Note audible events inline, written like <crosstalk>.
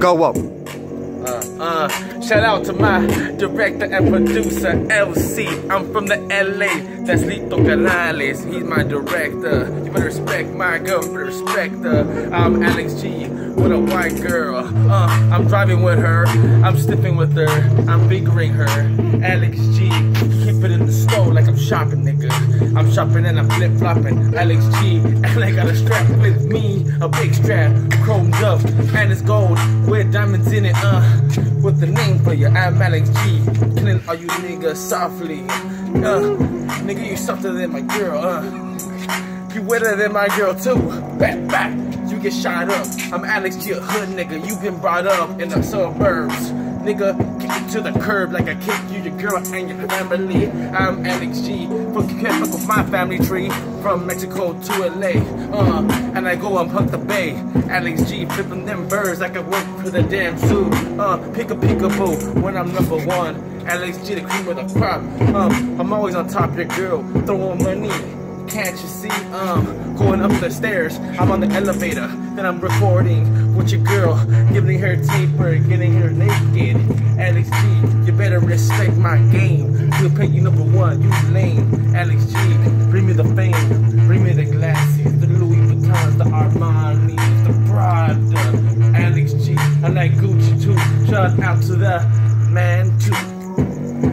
Go up. Uh, uh, shout out to my director and producer, LC. I'm from the LA, that's Lito Canales. He's my director. You better respect my girl, you better respect her. I'm Alex G with a white girl. Uh, I'm driving with her, I'm sniffing with her, I'm figuring her. Alex G, keep it in the store like I'm shopping, nigga. I'm shopping and I'm flip flopping. Alex G, <laughs> and I got a a big strap, chrome up, and it's gold with diamonds in it, uh, with the name for you. I'm Alex G, killing all you niggas softly. Uh, nigga, you softer than my girl, uh. You wetter than my girl too. Back, back, you get shot up. I'm Alex G, a hood nigga. You been brought up in the suburbs. Nigga, kick to the curb like I kick you, your girl and your family. I'm Alex G. Fuck you can't fuck with my family tree. From Mexico to LA. Uh, and I go and punk the bay. Alex G flipping them birds like I work for the damn zoo. Uh, pick a peekaboo when I'm number one. Alex G, the cream of the crop. Um, I'm always on top of your girl, throwing money. Can't you see um going up the stairs? I'm on the elevator, then I'm recording with your girl, giving her taper, getting her naked. Alex G, you better respect my game. You'll pay you number one, you lame. Alex G, bring me the fame, bring me the glasses, the Louis Vuittons, the Armani, the Prada. Alex G, I like Gucci too. Shout out to the man too.